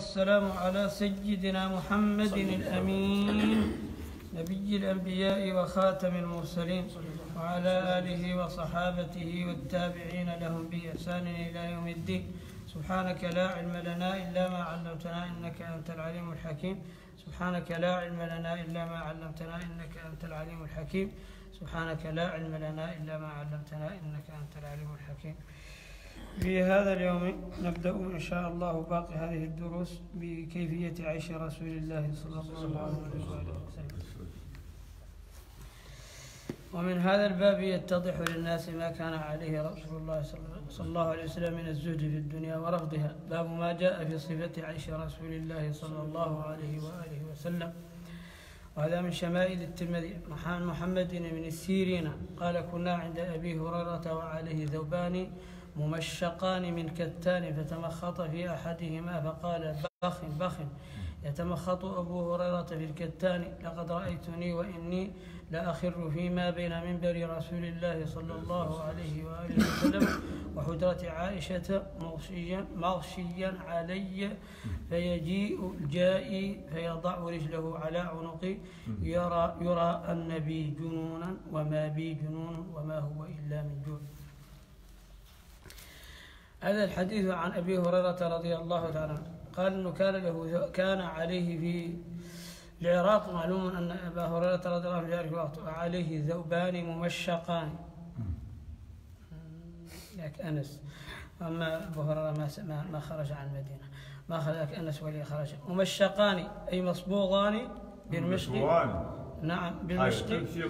والسلام على سيدنا محمد الأمين نبي الأنبياء وخاتم المرسلين وعلى آله وصحابته والتابعين لهم بإحسان إلى يوم الدين. سبحانك لا علم لنا إلا ما علمتنا إنك أنت العليم الحكيم. سبحانك لا علم لنا إلا ما علمتنا إنك أنت العليم الحكيم. سبحانك لا علم لنا إلا ما علمتنا إنك أنت العليم الحكيم. في هذا اليوم نبدأ إن شاء الله باقي هذه الدروس بكيفية عيش رسول الله صلى الله عليه وسلم. ومن هذا الباب يتضح للناس ما كان عليه رسول الله صلى الله عليه وسلم من الزهد في الدنيا ورفضها. باب ما جاء في صفة عيش رسول الله صلى الله عليه وآله وسلم. وهذا من شمائل الترمذي. محمد بن السيرين قال كنا عند أبي هريرة وعليه ثوبان ممشقان من كتان فتمخط في أحدهما فقال بخ بخ. يتمخط أبو هريرة في الكتان. لقد رأيتني وإني لأخر فيما بين منبر رسول الله صلى الله عليه وآله وسلم. وحجرة عائشة مغشيا, مغشيا علي. فيجيء الجائي فيضع رجله على عنقي يرى, يرى أن بي جنونا وما بي جنون وما هو إلا من جوع. هذا الحديث عن أبي هريرة رضي الله تعالى عنه. قال إنه كان له كان عليه في العراق معلوم أن أبا هريرة رضي الله عنه الوقت وعليه ذوبان ممشقان. لك أنس. اما أبو هريرة ما ما خرج عن المدينة. ما خرج أنس ولي خرج. ممشقان أي مصبوغان بالمشق. نعم بالمشق.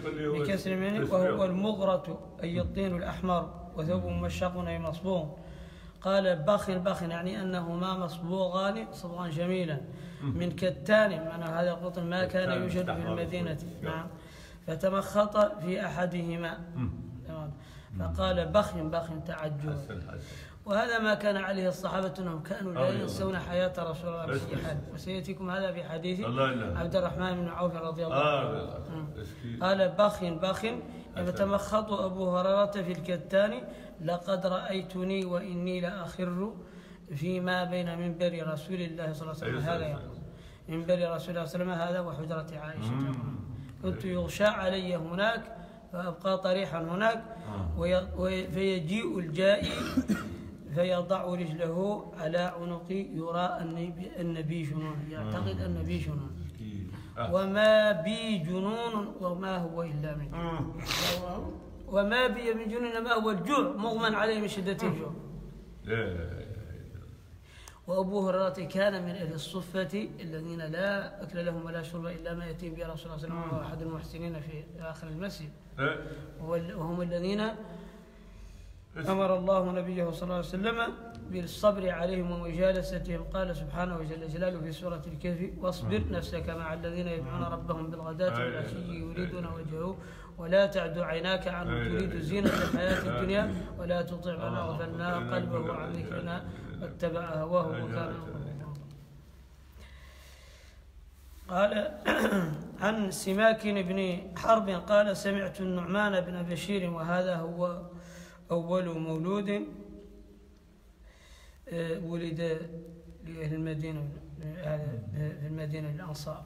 بكسر منه وهو المغرة أي الطين الأحمر وثوب ممشق أي مصبوغ. قال باخ باخ يعني أنهما مصبوغان صبغا جميلا. من كتان معنى هذا القطن ما كان يوجد في المدينة. نعم. فتمخط في أحدهما. فقال بخ بخ تعجب وهذا ما كان عليه الصحابة أنهم كانوا لا ينسون حياة رسول الله. في حال وسيأتيكم هذا في حديث عبد الرحمن بن عوف رضي الله عنه. قال بخ بخ يتمخط أبو هريرة في الكتان لقد رأيتني وإني لأخر فيما بين منبر رسول الله صلى الله عليه وسلم. هذا يقول منبر رسول الله صلى الله عليه وسلم هذا وحجرة عائشة. كنت يغشى علي هناك فأبقى طريحا هناك فيجيء الجائي فيضع رجله على عنقي يرى أن بي جنون يعتقد أن بي جنون وما بي جنون وما هو إلا من جنون. وما بي من جنون ما هو الجوع مغمى عليه من شدة الجوع. وأبو هريرة كان من أهل الصفة الذين لا أكل لهم ولا شرب إلا ما يتيم به رسول الله صلى الله عليه وسلم أحد المحسنين في آخر المسجد. وهم الذين أمر الله نبيه صلى الله عليه وسلم بالصبر عليهم ومجالستهم. قال سبحانه وجل جلاله في سورة الكهف واصبر نفسك مع الذين يدعون ربهم بالغداة والعشي يريدون وجهه ولا تعد عيناك عنه تريد زينة الحياة الدنيا ولا تطع من أغفلنا قلبه عن ذكرنا واتبع هواه وكان قال عن سماك بن حرب قال سمعت النعمان بن بشير وهذا هو أول مولود. ولد لأهل المدينة في المدينة الأنصار.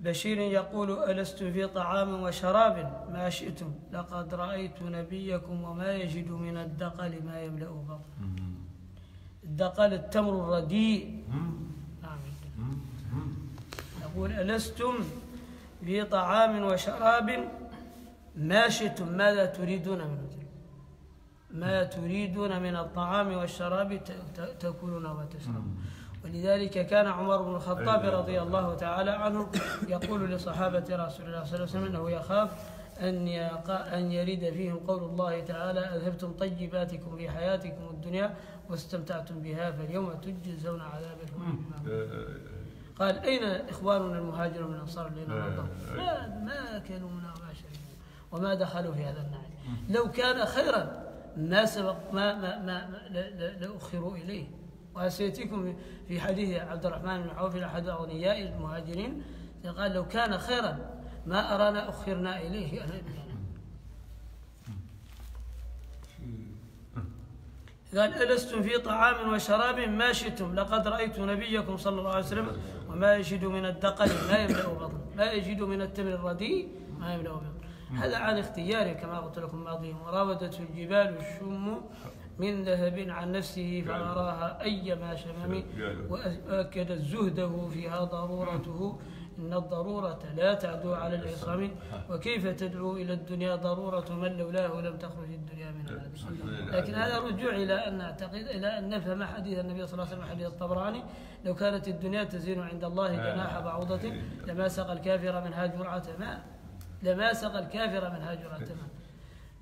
بشير يقول ألست في طعام وشراب؟ ما شئتم. لقد رأيت نبيكم وما يجد من الدقل ما يملأ بطن. الدقل التمر الرديء. نعم. يقول ألستم في طعام وشراب؟ ما شئتم. ماذا تريدون منه؟ ما تريدون من الطعام والشراب تأكلون وتشربون. ولذلك كان عمر بن الخطاب رضي الله تعالى عنه يقول لصحابة رسول الله صلى الله عليه وسلم أنه يخاف أن أن يرد فيهم قول الله تعالى أذهبتم طيباتكم في حياتكم الدنيا واستمتعتم بها فاليوم تجزون عذاب الهون قال أين إخواننا المهاجرون من الأنصار الذين رضوا ما ما أكلوا منها وما شربوا وما دخلوا في هذا النعيم لو كان خيرا ما سبق ما ما ما لأخروا إليه. وسيأتيكم في حديث عبد الرحمن بن عوف أحد أغنياء المهاجرين قال لو كان خيرا ما أرانا أخرنا إليه. قال ألستم في طعام وشراب ما شئتم؟ لقد رأيت نبيكم صلى الله عليه وسلم وما يجد من الدقل ما يملأ بطن ما يجد من التمر الرديء ما يملأ بطن. هذا عن اختياره كما قلت لكم ماضيهم وراودته الجبال الشم من ذهب عن نفسه فأراها أيما شمم وأكد زهده فيها ضرورته. إن الضرورة لا تعدو على العصام. وكيف تدعو إلى الدنيا ضرورة من لولاه لم تخرج الدنيا من هذا لكن هذا رجوع إلى أن نعتقد إلى أن نفهم حديث النبي صلى الله عليه وسلم حديث الطبراني. لو كانت الدنيا تزين عند الله جناح بعوضة لما سقى الكافر منها جرعة ماء. لما سقى الكافر منها جرعة ماء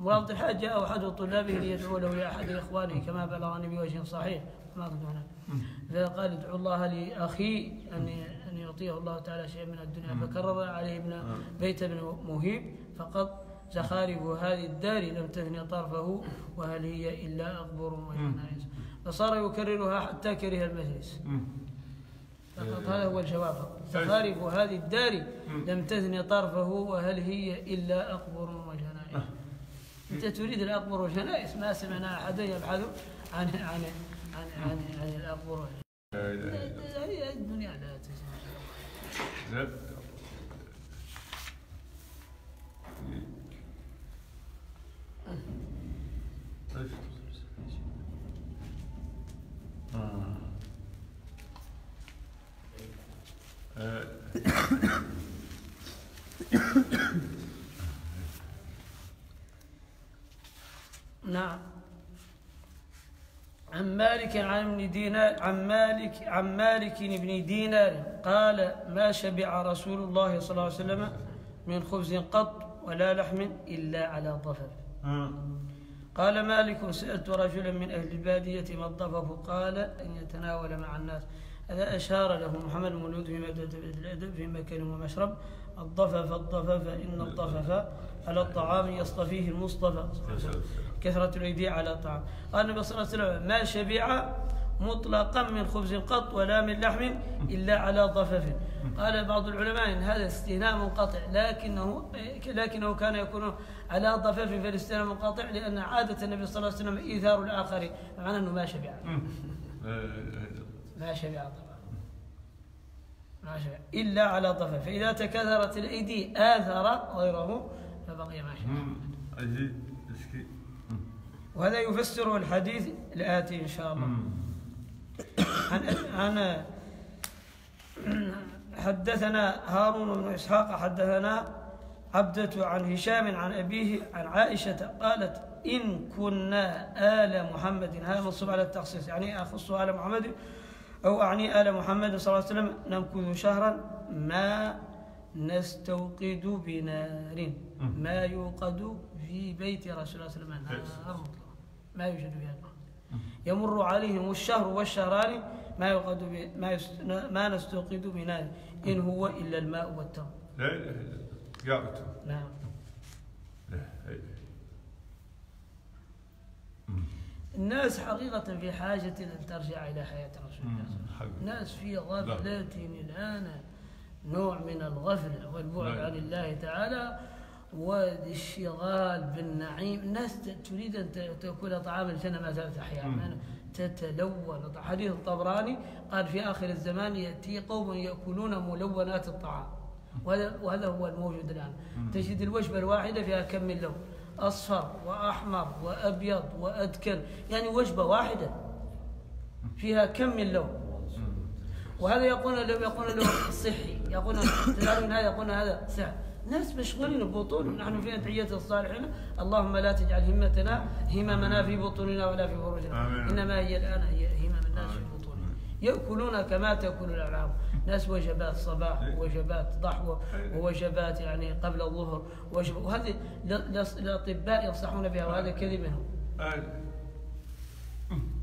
مراد الحاج جاء أحد طلابه ليدعو له لأحد إخوانه كما بلغني بوجه صحيح. ما هنا فقال ادعو الله لأخي أن أن يعطيه الله تعالى شيئا من الدنيا. فكرر عليه ابن بيت بن مهيب فقد زخارف هذه الدار لم تثني طرفه وهل هي إلا أقبر وجنائز فصار يكررها حتى كره المجلس. فقط هذا هو الجواب. زخارف هذه الدار لم تثني طرفه وهل هي إلا أقبر وجنائز أنت تريد الأقبر والجنائز ما سمعنا أحدا يبحث عن عن عن عن, عن الأقبر هذه الدنيا لا تزال نعم. عن مالك عن ابن دينار عن مالك عن مالك بن دينار قال ما شبع رسول الله صلى الله عليه وسلم من خبز قط ولا لحم إلا على ضفر قال مالك سألت رجلا من أهل البادية ما الضفف قال أن يتناول مع الناس أشار له محمد مولود في مادة الأدب في مكان ومشرب الضفف الضفف إن الضفف على الطعام يصطفيه المصطفى. كثرة الأيدي على الطعام. قال النبي صلى الله عليه وسلم ما شبع مطلقا من خبز قط ولا من لحم إلا على ضفف. قال بعض العلماء إن هذا استثناء منقطع لكنه لكنه كان يكون على ضفف فالاستثناء منقطع لأن عادة النبي صلى الله عليه وسلم إيثار الآخر معناه أنه ما شبع. ما شبع طبعا. ما شبع إلا على ضفف فإذا تكاثرت الأيدي آثر غيره فبقي ما شبع وهذا يفسر الحديث الآتي إن شاء الله. عن عن حدثنا هارون بن إسحاق حدثنا عبدة عن هشام عن أبيه عن عائشة قالت إن كنا آل محمد. هذا منصوب على التخصيص يعني أخص آل محمد أو أعني آل محمد صلى الله عليه وسلم نمكث شهرا ما نستوقد بنار ما يوقد في بيت رسول الله صلى الله عليه وسلم. ما يوجد في هذا يمر عليهم الشهر والشهران ما يوقد ما ما نستوقد بنار إن هو إلا الماء والتمر. لا إله إلا الله. نعم. الناس حقيقة في حاجة أن ترجع إلى حياة رسول الله صلى الله عليه وسلم الناس في غفلة الآن نوع من الغفلة والبعد عن الله تعالى والاشتغال بالنعيم. الناس تريد أن تأكل طعام الجنة ما زالت أحياء. تتلون. حديث الطبراني قال في آخر الزمان يأتي قوم يأكلون ملونات الطعام. وهذا هو الموجود الآن. تجد الوجبة الواحدة فيها كم من لون. أصفر وأحمر وأبيض وأدكن يعني وجبة واحدة فيها كم من لون؟ وهذا يقول له يقول له صحي يقول من هذا يقول هذا صحي. ناس مشغولين ببطون نحن في أدعية الصالحين. اللهم لا تجعل همتنا هممنا في بطوننا ولا في فروجنا إنما هي الآن هي همم الناس في بطونهم يأكلون كما تأكل الأنعام. ناس وجبات صباح ووجبات ضحوة ووجبات يعني قبل الظهر وهذه الأطباء ينصحون بها وهذا كذب منهم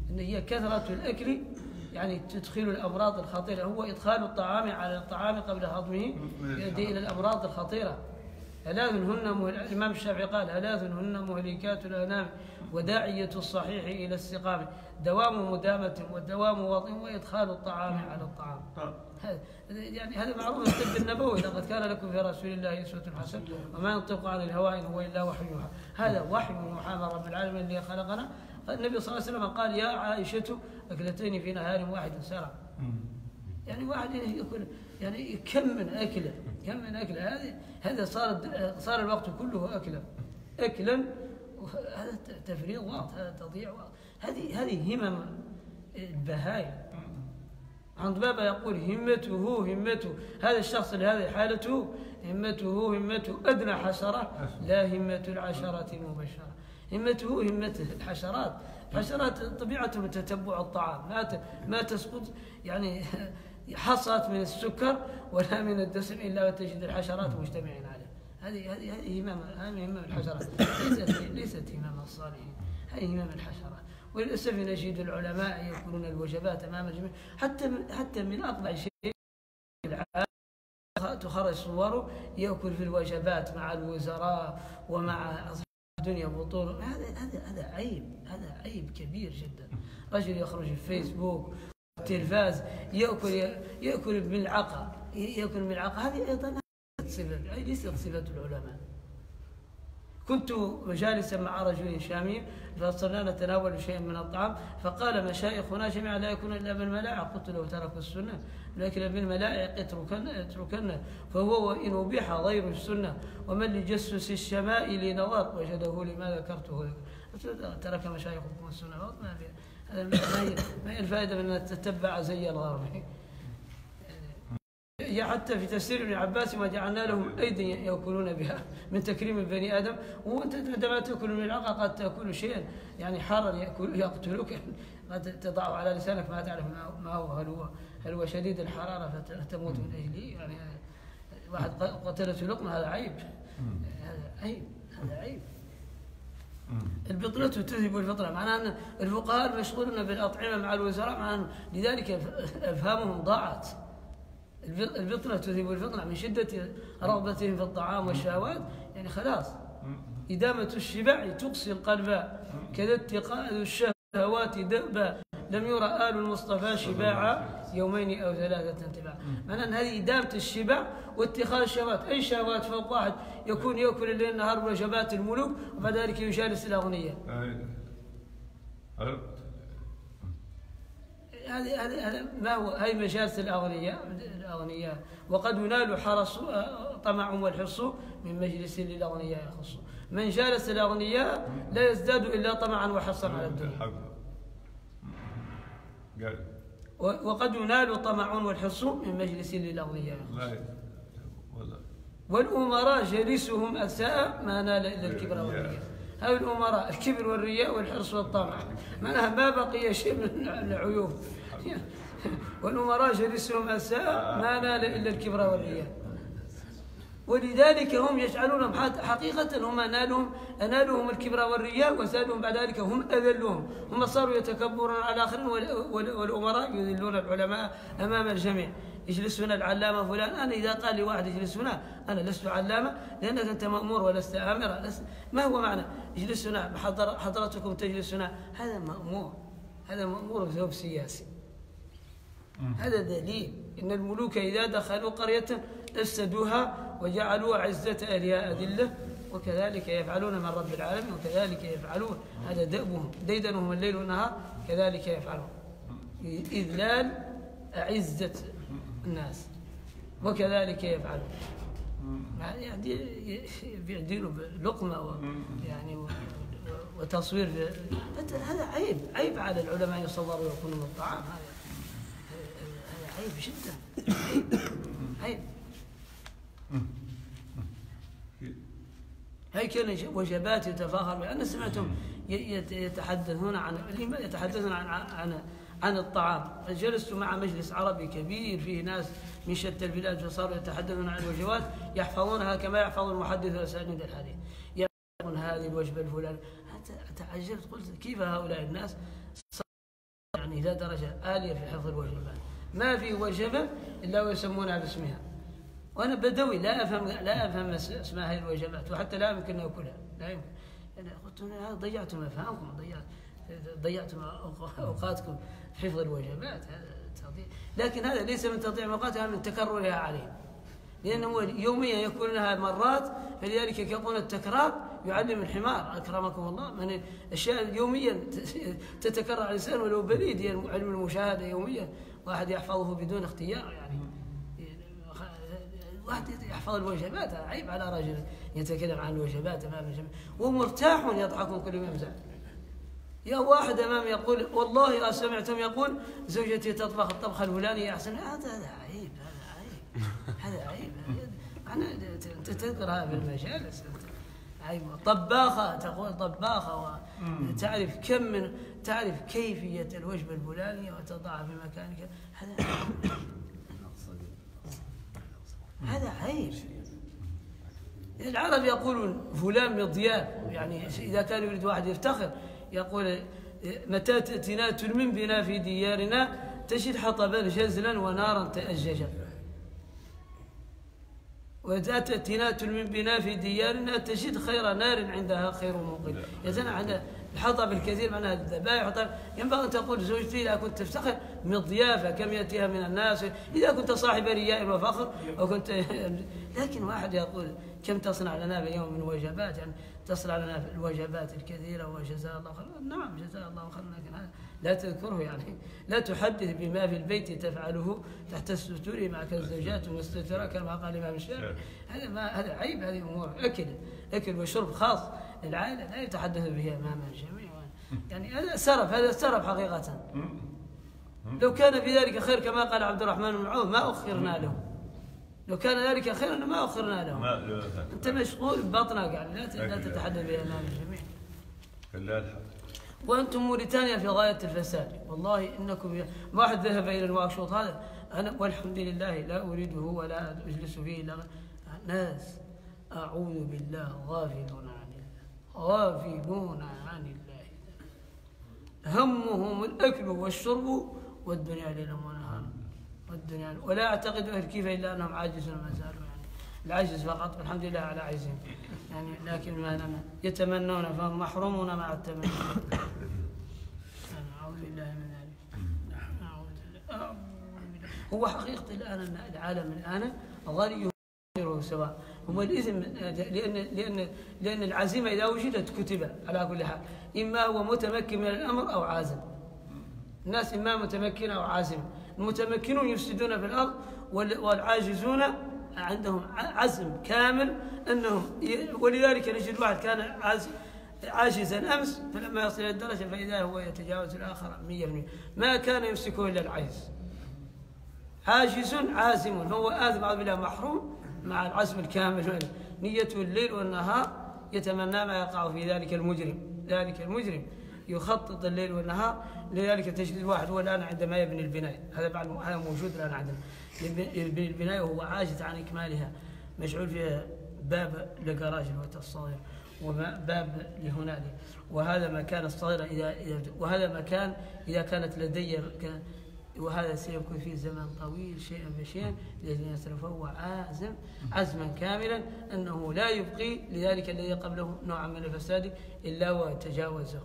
إن هي كثرة الأكل يعني تدخل الأمراض الخطيرة هو إدخال الطعام على الطعام قبل هضمه يؤدي إلى الأمراض الخطيرة. ثلاث هن مهل... الإمام الشافعي قال ثلاث هن مهلكات الأنام وداعية الصحيح إلى السقام. دوام مدامة ودوام وضع وإدخال الطعام على الطعام. هذا يعني هذا معروف الطب النبوي لقد كان لكم في رسول الله أسوة حسنة وما ينطق عن الهواء إن هو إلا وحي يوحى. هذا وحي يوحى من رب العالمين اللي خلقنا. النبي صلى الله عليه وسلم قال يا عائشة أكلتين في نهار واحد سرع يعني واحد يأكل يعني كم من أكلة كم من أكلة. هذه هذا صار صار الوقت كله أكلا. أكلا هذا تفريط واضح هذا تضييع واضح هذه هذه همم البهائم عند بابا يقول همته همته. هذا الشخص هذه حالته همته همته. أدنى حشرة. لا همة العشرة المبشرة همته همة الحشرات. الحشرات طبيعتهم تتبع الطعام. ما ما تسقط. يعني حصت من السكر ولا من الدسم إلا وتجد الحشرات مجتمعين عليه هذه هذه هذه همم هذه الحشرات. ليست ليست همم الصالحين. هذه همم الحشرات. وللأسف نجد العلماء يأكلون الوجبات أمام الجميع. حتى حتى من اقبح شيء تخرج صوره يأكل في الوجبات مع الوزراء ومع الدنيا بطول هذا هذا هذا عيب. هذا عيب كبير جدا. رجل يخرج في فيسبوك التلفاز يأكل يأكل بالعقه يأكل بالعقه هذه صفه ليست صفه العلماء. كنت جالسا مع رجل شامي فصرنا نتناول شيئا من الطعام فقال مشايخنا جميعا لا يكون إلا بالملاعق. قلت له تركوا السنة لكن بالملاعق اتركن اتركن. فهو وإن ابيح غير السنة ومن لجسس الشمائل نظر وجده لما ذكرته ترك مشايخكم السنة. ما ما هي الفائدة من أن تتبع زي الغرب هي حتى في تفسير ابن عباس ما جعلنا لهم أيدي يأكلون بها من تكريم البني آدم وأنت عندما تأكل من العقل قد تأكل شيئا يعني حارا ياكل يقتلك. قد تضعه على لسانك ما تعرف ما هو هل هو هل هو شديد الحرارة فتموت من اجله يعني واحد قتلته لقمة هذا عيب. هذا عيب هذا عيب. البطنة تذهب الفطرة معناها أن الفقهاء مشغولون بالأطعمة مع الوزراء معناها لذلك أفهامهم ضاعت. البطنة تذهب الفطنة من شدة رغبتهم في الطعام والشهوات يعني خلاص. إدامة الشبع تقصي القلب. كذا اتقاء الشهوات دأبا لم يرى آل المصطفى شباعا. يومين أو ثلاثة تباعا معنى أن هذه إدامة الشبع واتخاذ الشهوات أي شهوات فوق واحد يكون يأكل الليل النهار وجبات الملوك وبعد ذلك يجالس الأغنياء هذه هذا ما هو؟ هي مجالس الاغنياء الاغنياء وقد ينال حرص طمع والحرص من مجلس للاغنياء يخص. من جالس الاغنياء لا يزداد إلا طمعا وحرصا على الدنيا. وقد ينال طمع والحرص من مجلس للاغنياء والأمراء جلسهم أساء ما نال إلا الكبر والرياء. هؤلاء الأمراء الكبر والرياء والحرص والطمع. معناها ما بقي شيء من العيوب. والأمراء جلسهم أساء ما نال إلا الكبر والرياء. ولذلك هم يجعلون حقيقة هم أنالهم أنالهم الكبر والرياء وزادهم بعد ذلك هم أذلهم. هم صاروا يتكبرون على الآخرين والأمراء يذلون العلماء أمام الجميع. يجلس هنا العلامة فلان أنا إذا قال لي واحد يجلس هنا أنا لست علامة لأنك أنت مأمور ولست آمرا ما هو معنى؟ يجلس هنا حضرتكم تجلس هنا. هذا مأمور. هذا مأمور ثوب سياسي. هذا دليل إن الملوك إذا دخلوا قرية أفسدوها وجعلوا عزة أهلها أذلة وكذلك يفعلون من رب العالمين وكذلك يفعلون هذا دأبهم ديدنهم الليل والنهار كذلك يفعلون. إذلال أعزة الناس وكذلك يفعلون. يعني يعدلوا لقمة يعني وتصوير هذا عيب عيب على العلماء يصوروا ويكونوا الطعام هذا عيب جدا عيب هي كان وجبات يتفاخر بها. أنا سمعتهم يتحدثون عن يتحدثون عن عن عن الطعام. جلست مع مجلس عربي كبير فيه ناس من شتى البلاد فصاروا يتحدثون عن الوجبات يحفظونها كما يحفظ المحدث واسانيد الحديث. يعرفون هذه الوجبة الفلانية. تعجبت قلت كيف هؤلاء الناس؟ يعني إلى درجة عالية في حفظ الوجبات. ما في وجبة إلا ويسمونها باسمها. وأنا بدوي لا أفهم لا أفهم أسماء هذه الوجبات وحتى لا يمكن أكلها لا يمكن. أنا قلت ضيعتم أفهامكم ضيعت ضيعتم أوقاتكم في حفظ الوجبات. هذا تضييع. لكن هذا ليس من تضييع الأوقات هذا من تكررها عليهم. لأنه يوميا يكون لها مرات فلذلك يكون التكرار يعلم الحمار أكرمكم الله. من الأشياء يوميا تتكرر على الإنسان ولو بليد يعني علم المشاهدة يوميا واحد يحفظه بدون اختيار يعني. واحد يحفظ الوجبات عيب على رجل يتكلم عن الوجبات أمام الجميع. ومرتاح يضحكون كل يمزح يا واحد أمام يقول والله سمعتم يقول زوجتي تطبخ الطبخة الفلانية. أحسن هذا عيب هذا عيب هذا عيب. أنا أنت تذكر هذا في المجالس. عيب. طباخة تقول طباخة وتعرف كم من تعرف كيفية الوجبة الفلانية وتضعها في مكانك. هذا هذا عيب. العرب يقولون فلان مضياف يعني إذا كان يريد واحد يفتخر يقول متى تأتينا تلمن بنا في ديارنا؟ تجد حطبا جزلا ونارا تأججا. وتأتينا تلمن بنا في ديارنا تجد خير نار عندها خير موقد عند الحطب الكثير من الذبائح ينبغي أن تقول زوجتي إذا كنت تفتخر مضيافة كم يأتيها من الناس إذا كنت صاحب رياء وفخر وكنت لكن واحد يقول كم تصنع لنا باليوم من وجبات؟ يعني تصنع لنا الوجبات الكثيرة وجزاء الله خيرا نعم جزاء الله خيرا لكن لا تذكره يعني. لا تحدث بما في البيت تفعله تحت الستور معك الزوجات مستترة كما قال الإمام الشافعي. هذا ما هذا عيب هذه أمور أكل أكل وشرب خاص. العائلة لا يتحدث به أمام الجميع. يعني هذا سرف هذا سرف حقيقة. لو كان في ذلك خير كما قال عبد الرحمن بن عوف ما أخرنا له. لو كان ذلك خيرا ما أخرنا له. أنت مشغول ببطنك يعني لا لا تتحدث به أمام الجميع. وأنتم موريتانيا في غاية الفساد. والله إنكم واحد ذهب إلى الواكشوط هذا أنا والحمد لله لا أريده ولا أجلس فيه إلا ناس أعوذ بالله الله غافلون عن الله. همهم الأكل والشرب والدنيا ليلا ونهارا والدنيا ولا أعتقد كيف إلا أنهم عاجزون ما زالوا يعني العجز فقط والحمد لله على عجزهم يعني لكن ما لم يتمنون فهم محرومون مع التمني. أعوذ بالله من ذلك. هو حقيقة الآن العالم الآن غني سواء. هو الإثم لأن لأن لأن العزيمة إذا وجدت كتب على كل حال. إما هو متمكن من الأمر أو عازم. الناس إما متمكن أو عازم. المتمكنون يفسدون في الأرض والعاجزون عندهم عزم كامل أنهم ولذلك نجد واحد كان عاجزا أمس فلما يصل إلى الدرجة فإذا هو يتجاوز الآخر 100% ما كان يمسكه إلا العجز. عاجز عازم فهو آثم أعوذ بالله محروم. مع العزم الكامل نيته الليل والنهار يتمنى ما يقع في ذلك المجرم. ذلك المجرم. يخطط الليل والنهار لذلك تجد الواحد هو الآن عندما يبني البنايه هذا بعد هذا موجود الآن عندنا. يبني البنايه وهو عاجز عن إكمالها. مشعول فيها باب لجراج الوقت الصغير وباب لهنالك وهذا مكان الصغير اذا وهذا مكان إذا كانت لدي وهذا سيكون في زمن طويل شيئا فشيئا الذين يسلم فهو عازم عزما كاملا أنه لا يبقي لذلك الذي قبله نوعا من الفساد إلا وتجاوزه.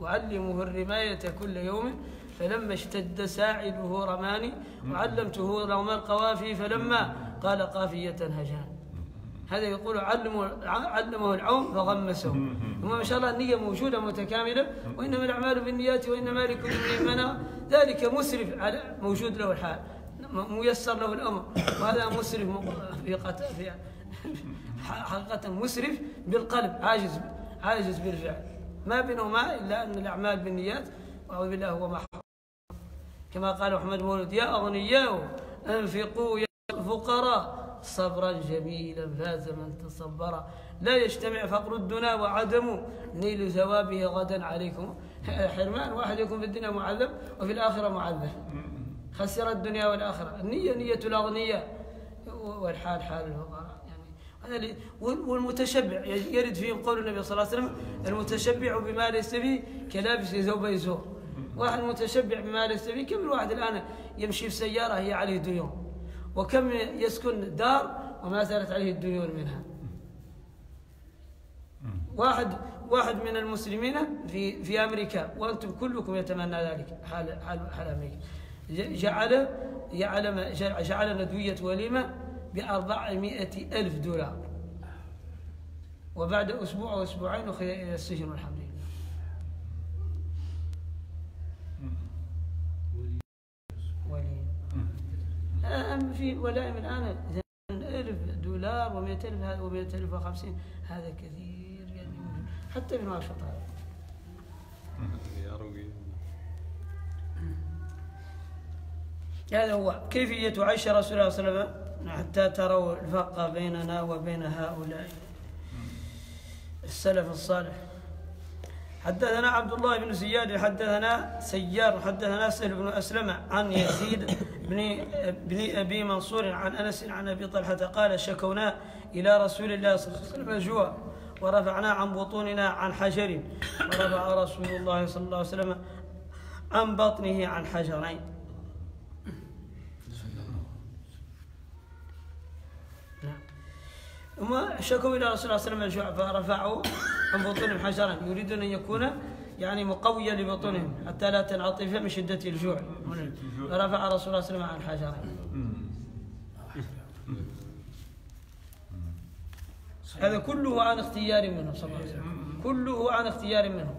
وعلمه الرماية كل يوم فلما اشتد ساعده رماني وعلمته رمى القوافي فلما قال قافية هجان. هذا يقول علمه علمه العوم فغمسه ثم ما شاء الله النية موجودة متكاملة. وإنما الأعمال بالنيات وإنما لكل امرئ ما ذلك مسرف على موجود له الحال. ميسر له الأمر. وهذا مسرف في في حقيقة مسرف بالقلب. عاجز عاجز بالفعل. ما بينهما إلا أن الأعمال بالنيات. وأعوذ بالله هو محروم. كما قال محمد مولود يا أغنياء أنفقوا يا الفقراء صبرا جميلا فاز من تصبر. لا يجتمع فقر الدنا وعدم نيل ثوابه غدا عليكم. حرمان واحد يكون في الدنيا معذب وفي الآخرة معذب خسر الدنيا والآخرة. النية نية الأغنياء والحال حال الفقراء يعني والمتشبع. يرد فيهم قول النبي صلى الله عليه وسلم المتشبع بما ليس فيه كلابس ثوب يزور واحد متشبع بما ليس فيه كم الواحد الآن يمشي في سيارة هي عليه ديون؟ وكم يسكن دار وما زالت عليه الديون منها. واحد واحد من المسلمين في في أمريكا وأنتم كلكم يتمنى ذلك حال حال حال أمريكا. جعل جعل جعل ندويه وليمة بأربعمائة ألف دولار. وبعد أسبوع أو أسبوعين أخذ إلى السجن والحمد لله ولي أهم في ولائم الآن ألف دولار و200 ألف هذا و200 ألف وخمسين. هذا كثير يعني. حتى في المعشط هذا يا هذا هو. كيفية عيش رسول الله صلى الله عليه وسلم حتى تروا الفرق بيننا وبين هؤلاء السلف الصالح. حدثنا عبد الله بن زياد حدثنا سيار حدثنا سهل بن أسلم عن يزيد بن بن أبي منصور عن أنس عن أبي طلحة قال شكونا إلى رسول الله صلى الله عليه وسلم الجوع ورفعنا عن بطوننا عن حجر ورفع رسول الله صلى الله عليه وسلم عن بطنه عن حجرين. نعم. ثم شكوا إلى رسول الله صلى الله عليه وسلم الجوع فرفعوا عن بطونهم حجرا يريدون أن يكون يعني مقويا لبطونهم حتى لا تنعطف من شدة الجوع. فرفع رسول الله صلى الله عليه وسلم عن حجرين هذا كله عن اختيار منه صلى الله عليه وسلم. كله عن اختيار منه.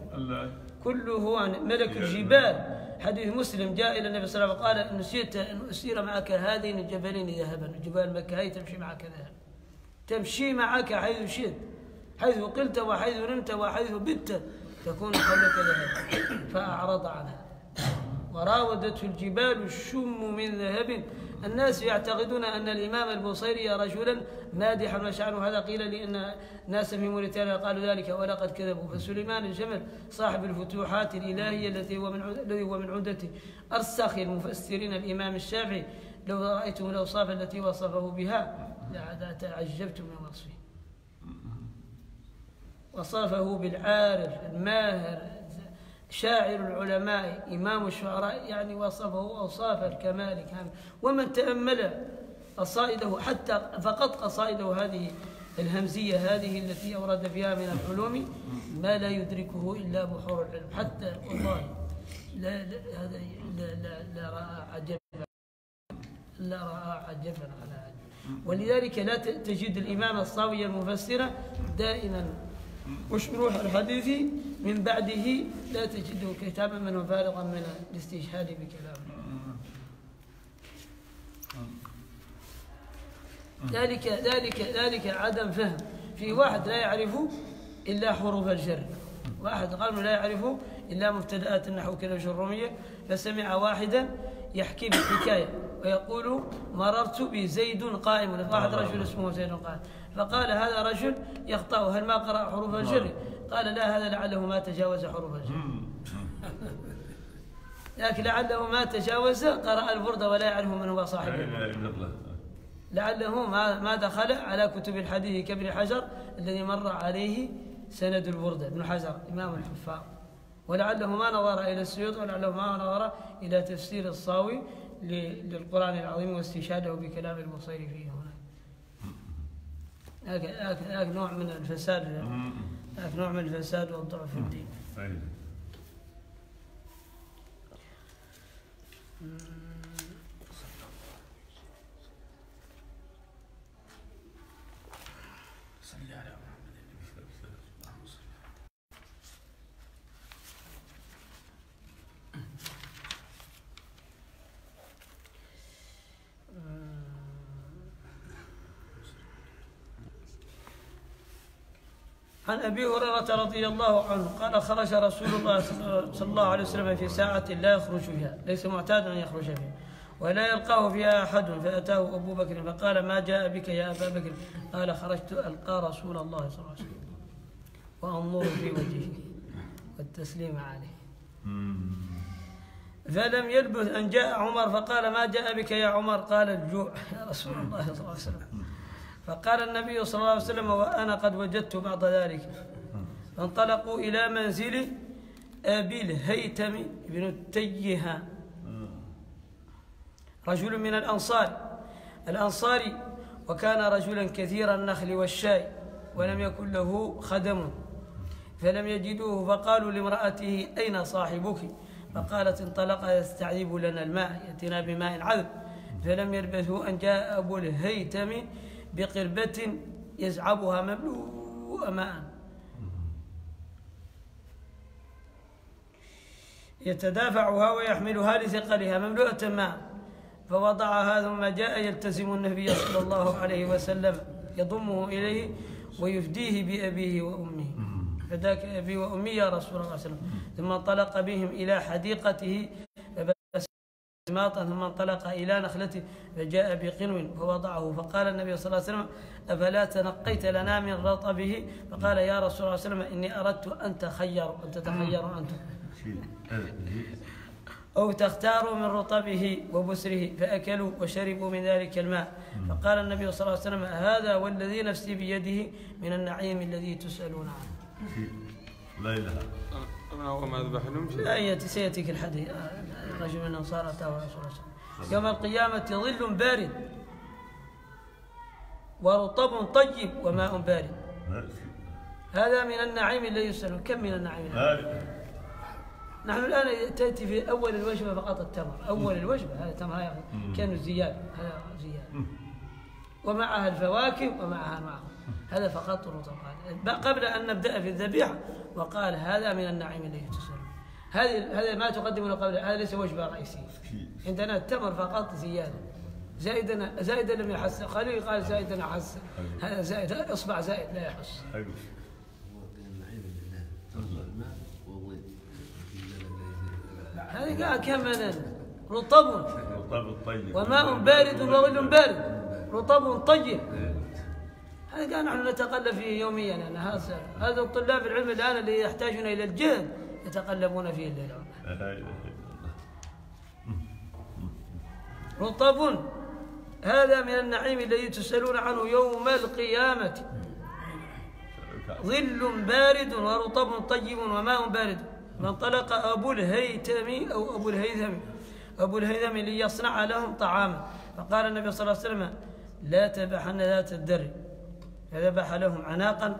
كله عن ملك الجبال. حديث مسلم جاء إلى النبي صلى الله عليه وسلم قال نسيت أن أسير معك هذين الجبلين ذهبا جبال مكة هي تمشي معك ذهب تمشي معك حيث شئت حيث قلت وحيث نمت وحيث بت. تكون حولك ذهب فأعرض عنها. وراودته الجبال الشم من ذهب. الناس يعتقدون أن الإمام البوصيري رجلا مادحا وشعنه هذا. قيل لأن ناسا في موريتانيا قالوا ذلك ولقد كذبوا. فسليمان الجمل صاحب الفتوحات الإلهية التي هو من الذي هو من عدته أرسخ المفسرين. الإمام الشافعي لو رأيتم الأوصاف التي وصفه بها لتعجبتم من وصفه وصفه بالعارف الماهر شاعر العلماء إمام الشعراء يعني وصفه أوصاف الكمال كامل. ومن تأمل قصائده حتى فقط قصائده هذه الهمزية هذه التي أورد فيها من العلوم ما لا يدركه إلا بحور العلم. حتى والله لا لا هذا لا لا, لا رأى عجبا لا رأى عجبا على عجب. ولذلك لا تجد الإمام الصاوي المفسر دائما وشروح الحديث من بعده لا تجده كتابا منه فارغا من الاستشهاد بكلامه ذلك ذلك ذلك عدم فهم. في واحد لا يعرف إلا حروف الجر. واحد قال لا يعرف إلا مبتدات النحو كالجروميه فسمع واحدا يحكي بالحكايه ويقول مررت بزيد قائم. واحد رجل اسمه زيد قائم. فقال هذا رجل يخطأ هل ما قرأ حروف الجر؟ قال لا هذا لعله ما تجاوز حروف الجر. لكن لعله ما تجاوز قرأ البرد ولا يعرف من هو الله. لعله ما ما دخل على كتب الحديث كابن حجر الذي مر عليه سند البردة ابن حجر إمام الحفاظ. ولعله ما نظر إلى السيوط ولعله ما نظر إلى تفسير الصاوي للقرآن العظيم واستشهاده بكلام البصيري فيه. هنا هذاك هذاك- هذاك نوع من الفساد هذاك نوع من الفساد والضعف في الدين أي. عن أبي هريرة رضي الله عنه قال خرج رسول الله صلى الله عليه وسلم في ساعة لا يخرج فيها ليس معتادا أن يخرج فيها ولا يلقاه فيها أحد فأتاه أبو بكر فقال ما جاء بك يا أبا بكر؟ قال خرجت ألقى رسول الله صلى الله عليه وسلم وانظر في وجهه والتسليم عليه. فلم يلبث أن جاء عمر فقال ما جاء بك يا عمر؟ قال الجوع يا رسول الله صلى الله عليه وسلم. فقال النبي صلى الله عليه وسلم وأنا قد وجدت بعض ذلك. فانطلقوا إلى منزل أبي الهيثم بن التيهان رجل من الأنصار. الانصاري وكان رجلا كثير النخل والشاي ولم يكن له خدم. فلم يجدوه فقالوا لامرأته أين صاحبك؟ فقالت انطلق يستعذب لنا الماء يأتينا بماء عذب. فلم يلبثوا أن جاء أبو الهيثم بقربة يزعبها مملوءة وماء يتدافعها ويحملها لثقلها مملوءة ماء. فوضعها ثم جاء يلتزم النبي صلى الله عليه وسلم. يضمه إليه ويفديه بأبيه وأمه. فداك أبي وأمي يا رسول الله صلى الله عليه وسلم. ثم انطلق بهم إلى حديقته ماطا ثم انطلق إلى نخلته فجاء بقنو فوضعه فقال النبي صلى الله عليه وسلم أفلا تنقيت لنا من رطبه؟ فقال يا رسول الله صلى الله عليه وسلم إني أردت أن تخيروا أن تتخيروا أنتم. أو تختاروا من رطبه وبسره فأكلوا وشربوا من ذلك الماء. فقال النبي صلى الله عليه وسلم هذا والذي نفسي بيده من النعيم الذي تسألون عنه. لا إله هو ما لهم لا يأتي سيأتيك الحديث. رجل من الأنصار أتاه رسول الله صلى الله عليه وسلم يوم القيامة ظل بارد. ورطب طيب وماء بارد. هذا من النعيم الذي يسألون كم من النعيم؟ نحن الآن تأتي في أول الوجبة فقط التمر. أول الوجبة. هذا تمر هذا كان زياد هذا زياد ومعها الفواكه ومعها الماء هذا فقط الرطب قبل أن نبدأ في الذبيحة وقال هذا من النعيم الذي تسألون هذه هذا ما تقدمون قبل هذا ليس وجبة رئيسية. عندنا التمر فقط زيادة. زائدا زائدا لم يحس. خليل قال زائدا أحس هذا زائد إصبع زائد لا يحس. هذه قاعد كم رطب. رطب طيب. وماء بارد وظل بارد. رطب طيب. هذا قاعد نحن نتقلب فيه يوميا. يعني هذا هذا الطلاب العلم الآن اللي يحتاجون إلى الجهد يتقلبون فيه الليل رطب. هذا من النعيم الذي تسألون عنه يوم القيامة. ظل بارد ورطب طيب وماء بارد. فانطلق أبو الهيثم أو أبو الهيثم أبو الهيثم ليصنع لهم طعاما. فقال النبي صلى الله عليه وسلم لا تذبحن ذات الدر فذبح لهم عناقا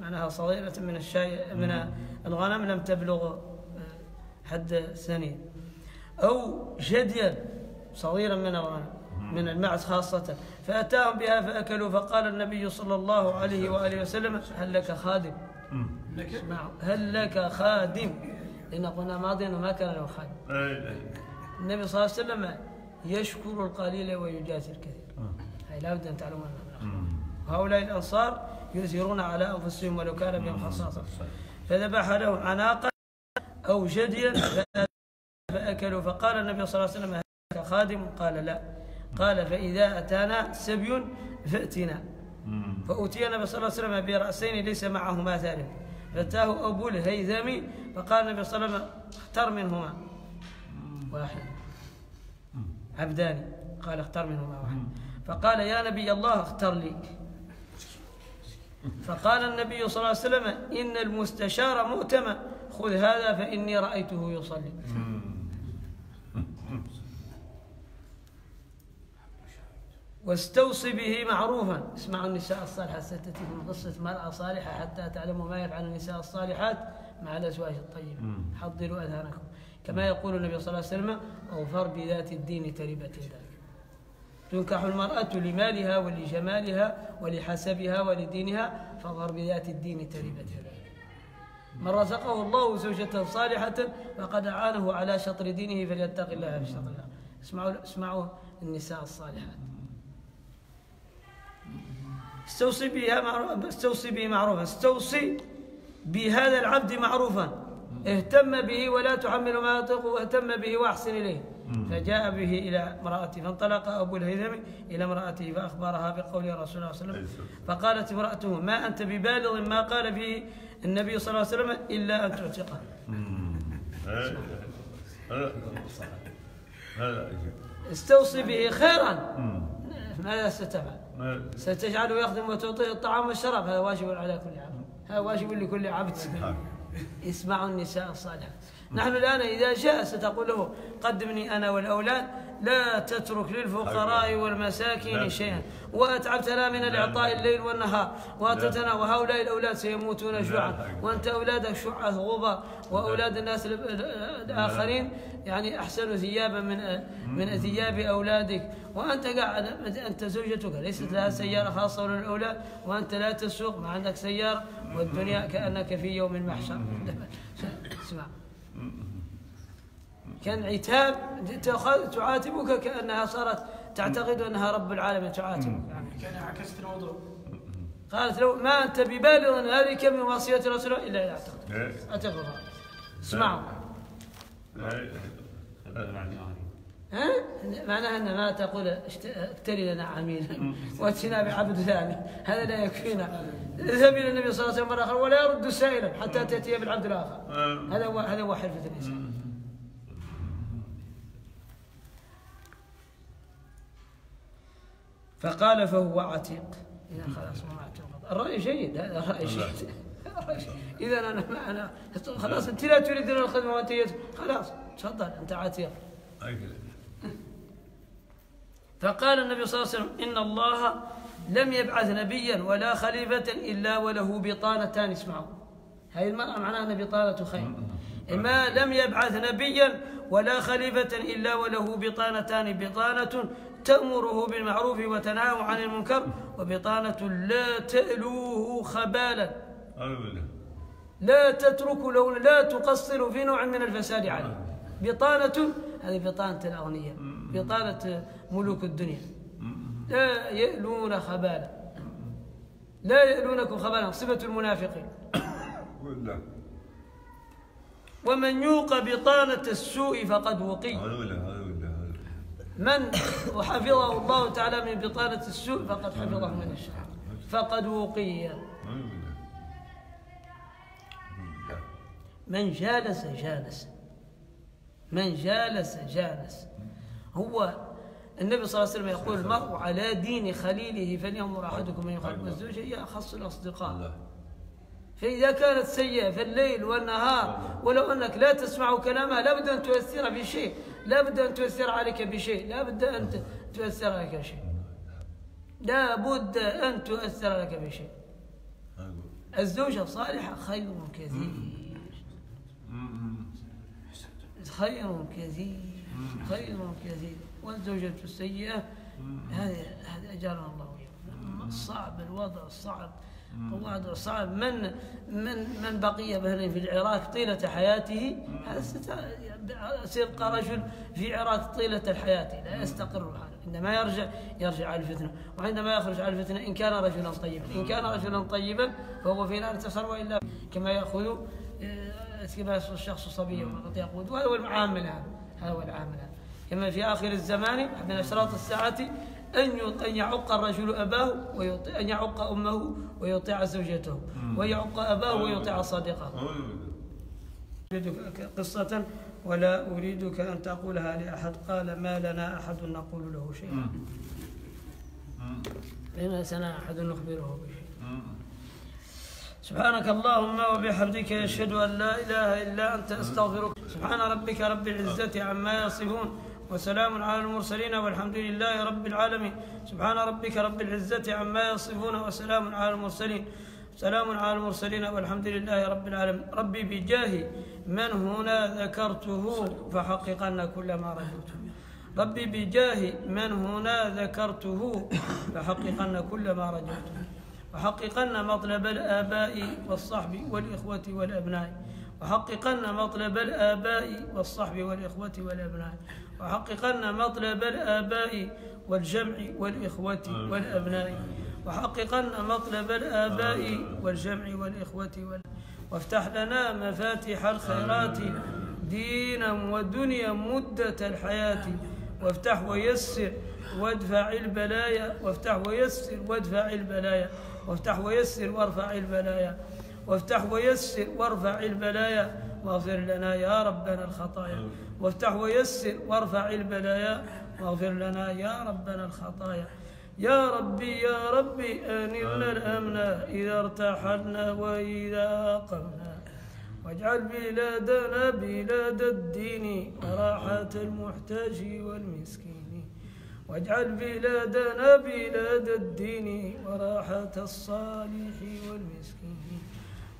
معناها صغيرة من الشاي من الغنم لم تبلغ آه، حد ثاني أو جديا صغيرا من الغنم من المعز خاصة. فأتاهم بها فأكلوا فقال النبي صلى الله عليه وآله وسلم هل لك خادم؟ هل لك خادم؟ لأن قلنا ماضيا وما كان له خادم. النبي صلى الله عليه وسلم يشكر القليل ويجازي الكثير. هاي لابد أن تعلمون هؤلاء الأنصار يؤثرون على أنفسهم ولو كان بهم خصاصة. فذبح له عناقا أو جديا فأكلوا. فقال النبي صلى الله عليه وسلم هل خادم؟ قال لا. قال فإذا أتانا سبي فأتنا فأتي النبي صلى الله عليه وسلم برأسين ليس معهما ثالث. فأتاه أبو الهيثم فقال النبي صلى الله عليه وسلم اختر منهما. واحد. عبدان قال اختر منهما واحد. فقال يا نبي الله اختر لي. فقال النبي صلى الله عليه وسلم إن المستشار مؤتمن. خذ هذا فإني رأيته يصلي. واستوصي به معروفا. اسمعوا النساء الصالحات ستأتيكم قصة مرأة صالحة حتى تعلموا ما يفعل النساء الصالحات مع الأزواج الطيبة. حضروا أذهانكم. كما يقول النبي صلى الله عليه وسلم أوفر بذات الدين تربت يداك تنكح المرأة لمالها ولجمالها ولحسبها ولدينها فاظهر بذات الدين تربت يداك من رزقه الله زوجة صالحة فقد أعانه على شطر دينه فليتق الله في شطر الله. اسمعوا اسمعوا النساء الصالحات. استوصي بها معروفا استوصي به معروفا استوصي بهذا العبد معروفا. اهتم به ولا تحمل ما يطيق واهتم به واحسن إليه. فجاء به إلى امراته فانطلق أبو الهيثم إلى امرأته فأخبرها بقول رسول الله صلى الله عليه وسلم. فقالت امرأته ما أنت ببالغ ما قال به النبي صلى الله عليه وسلم إلا أن تعتقه. استوصي به خيرا. ماذا ستفعل؟ ستجعله يخدم وتعطيه الطعام والشراب. هذا واجب على كل عبد. هذا واجب لكل عبد. اسمعوا النساء الصالحات. نحن الآن إذا جاء ستقول له قدمني أنا والأولاد لا تترك للفقراء والمساكين لا. شيئا. وأتعبتنا من الإعطاء الليل والنهار. وأتتنا وهؤلاء الأولاد سيموتون جوعا وأنت أولادك شعث غبار وأولاد الناس ال- ال- الآخرين يعني أحسن ثيابا من من ثياب أولادك. وأنت قاعد أنت زوجتك ليست لها سيارة خاصة للأولاد وأنت لا تسوق ما عندك سيارة. والدنيا كأنك في يوم المحشر. اسمع كان عتاب تعاتبك كأنها صارت تعتقد أنها رب العالمين تعاتبك. يعني كان عكست الموضوع قالت لو ما أنت ببالغ هذه كم من وصية رسول الله. إلا إذا اعتقد. اعتقد. اسمعوا. ها؟ معناها أن ما تقول اشت- ابتلي لنا عميلا واتنا بعبد ثاني. هذا لا يكفينا. اذهب إلى النبي صلى الله عليه وسلم مرة أخرى ولا يرد سائلا حتى تأتي بالعبد الآخر. آه. هذا هو هذا هو حرفة الإنسان. فقال فهو عتيق. إذا خلاص هو عتيق الرأي جيد. هذا رأي جيد. إذا أنا معنا خلاص أنت لا تريدون الخدمة وأنت يد- خلاص تفضل أنت عتيق. فقال النبي صلى الله عليه وسلم إن الله لم يبعث نبيا ولا خليفة إلا وله بطانتان اسمعوا. هذه المرأة معناها أن بطانة خير. ما لم يبعث نبيا ولا خليفة إلا وله بطانتان. بطانة تأمره بالمعروف وتنهاه عن المنكر وبطانة لا تألوه خبالا. لا تترك له لا تقصر في نوع من الفساد عليه. بطانة هذه بطانة الأغنياء بطانة ملوك الدنيا. لا يألون خبالا لا يألونكم خبالا صفة المنافقين بالله. ومن يوق بطانة السوء فقد وقي. من حفظه الله تعالى من بطانة السوء فقد حفظه من الشر فقد وقي. من جالس جالس من جالس جالس هو النبي صلى الله عليه وسلم يقول المرء على دين خليله فلينظر أحدكم من يخالف والزوجه هي أخص الأصدقاء. فإذا كانت سيئة في الليل والنهار ولو أنك لا تسمع كلامها لابد أن تؤثر بشيء لابد أن تؤثر عليك بشيء لابد أن تؤثر عليك بشيء. لابد أن تؤثر عليك بشيء. الزوجة الصالحة خير كثير. خير كثير. خير كثير. والزوجة السيئة هذه هذه أجارنا الله وإياكم صعب الوضع صعب. الوضع صعب. من من من بقي مثلا في العراق طيلة حياته؟ هذا سيبقى رجل في العراق طيلة الحياة. لا يستقر حاله عندما يرجع يرجع على الفتنة. وعندما يخرج على الفتنة إن كان رجلا طيبا. إن كان رجلا طيبا فهو في نار تسر وإلا كما يأخذ آه، كما الشخص صبيا فقط يقود. وهذا هو العامل هذا. هذا هو العامل هذا. كما في آخر الزمان من أشراط الساعة أن أن يعق الرجل أباه ويطيع أن يعق أمه ويطيع زوجته ويعق أباه ويطيع صديقه. بالله. أريدك قصة ولا أريدك أن تقولها لأحد؟ قال ما لنا أحد نقول له شيئا. ليس لنا أحد نخبره بشيء. سبحانك اللهم وبحمدك أشهد أن لا إله إلا أنت أستغفرك. سبحان ربك رب العزة عما يصفون. وسلام على المرسلين والحمد لله رب العالمين. سبحان ربك رب العزة عما يصفون وسلام على المرسلين. سلام على المرسلين والحمد لله رب العالمين. ربي بجاه من هنا ذكرته فحققن كل ما رجوته ربي بجاه من هنا ذكرته فحققن كل ما رجوته وحققن مطلب الآباء والصحب والإخوة والأبناء. وحققن مطلب الآباء والصحب والإخوة والأبناء. وحققن مطلب الآباء والجمع والإخوة والأبناء. وحققن مطلب الآباء والجمع والإخوة وال وافتح لنا مفاتيح الخيرات دينا ودنيا مدة الحياة. وافتح ويسر وادفع البلايا. وافتح ويسر وادفع البلايا. وافتح ويسر وارفع البلايا. وافتح ويسر وارفع البلايا واغفر لنا يا ربنا الخطايا. وافتح ويسر وارفع البلايا واغفر لنا يا ربنا الخطايا. يا ربي يا ربي أنلنا الأمن إذا ارتحلنا وإذا قمنا واجعل بلادنا بلاد الدين وراحة المحتاج والمسكين. واجعل بلادنا بلاد الدين وراحة الصالح والمسكين.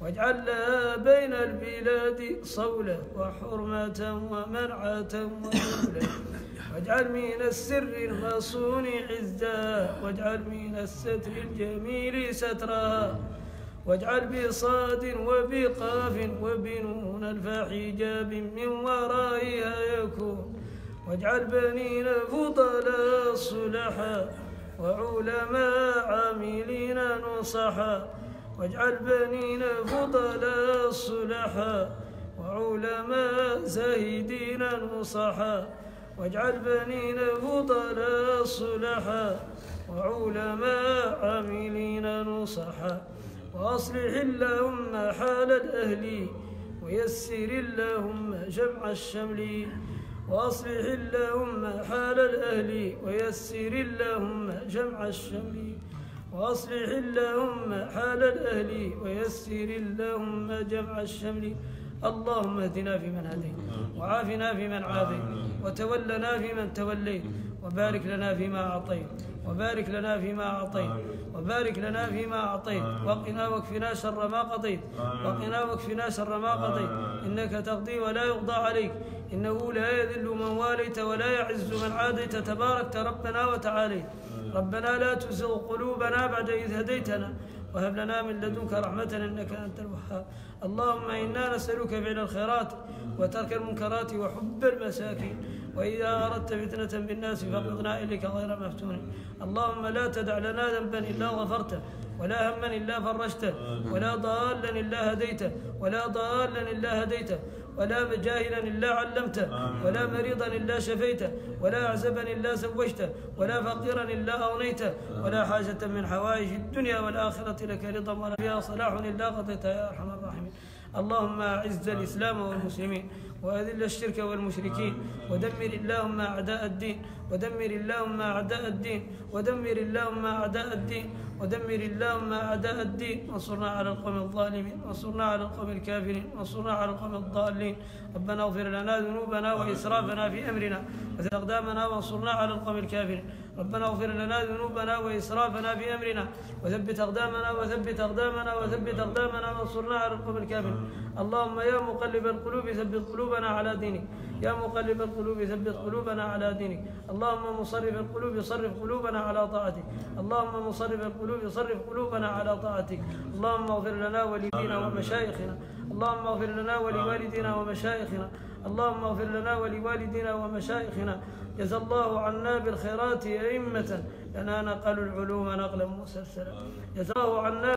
واجعل لها بين البلاد صولة وحرمة ومنعة ودولة واجعل من السر المصون عزا. واجعل من الستر الجميل سترا. واجعل بصاد وبقاف وبنون الفحجاب من ورائها يكون. واجعل بنين فضلاء صلحا. وعلماء عاملين نصحا. واجعل بنين فضلاء صلحا وعلماء زاهدين نصحا. واجعل بنين فضلاء صلحا وعلماء عاملين نصحا. وأصلح اللهم حال الأهل ويسر اللهم جمع الشمل. وأصلح اللهم حال الأهل ويسر اللهم جمع الشمل. وأصلح اللهم حال الأهل ويسر اللهم جمع الشمل. اللهم اهدنا فيمن هديت وعافنا فيمن عافيت وتولنا فيمن توليت وبارك لنا فيما أعطيت وبارك لنا فيما أعطيت وبارك لنا فيما أعطيت وقنا واكفنا شر ما قضيت وقنا واكفنا شر ما قضيت إنك تقضي ولا يقضى عليك إنه لا يذل من واليت ولا يعز من عاديت تباركت ربنا وتعاليت ربنا لا تزغ قلوبنا بعد إذ هديتنا. وهب لنا من لدنك رحمة إنك أنت الوهاب. اللهم إنا نسألك فعل الخيرات وترك المنكرات وحب المساكين. وإذا أردت فتنة بالناس فاقبضنا إليك غير مفتون. اللهم لا تدع لنا ذنبا إلا غفرته ولا هما إلا فرجته ولا ضالا إلا هديته ولا ضالا إلا هديته. ولا جاهلا إلا علمته ولا مريضا إلا شفيته ولا عزبا إلا زوجته ولا فقيرا إلا أغنيته ولا حاجة من حوائج الدنيا والآخرة لك رضا ولا فيها صلاح إلا قضيتها يا أرحم الراحمين. اللهم أعز الإسلام والمسلمين. وأذل الشرك والمشركين. ودمر اللهم أعداء الدين. ودمر اللهم أعداء الدين. ودمر اللهم أعداء الدين. ودمر اللهم أعداء الدين. وانصرنا على القوم الظالمين. وانصرنا على القوم الكافرين. وانصرنا على القوم الضالين. ربنا اغفر لنا ذنوبنا وإسرافنا في أمرنا. وثبت أقدامنا وانصرنا على القوم الكافرين. ربنا اغفر لنا ذنوبنا وإسرافنا في أمرنا وثبت أقدامنا وثبت أقدامنا وثبت أقدامنا وانصرنا على القوم الكافرين. اللهم يا مقلب القلوب ثبت قلوبنا على دينك. يا مقلب القلوب ثبت قلوبنا على دينك. اللهم مصرف القلوب صرف قلوبنا على طاعتك. اللهم مصرف القلوب صرف قلوبنا على طاعتك. اللهم اغفر لنا ولدينا ومشايخنا. اللهم اغفر لنا ولوالدينا ومشايخنا. اللهم اغفر لنا ولوالدينا ومشايخنا. جزا الله عنا بالخيرات أئمة. لنا نقلوا العلوم نقلا مسلسلا. جزا الله عنا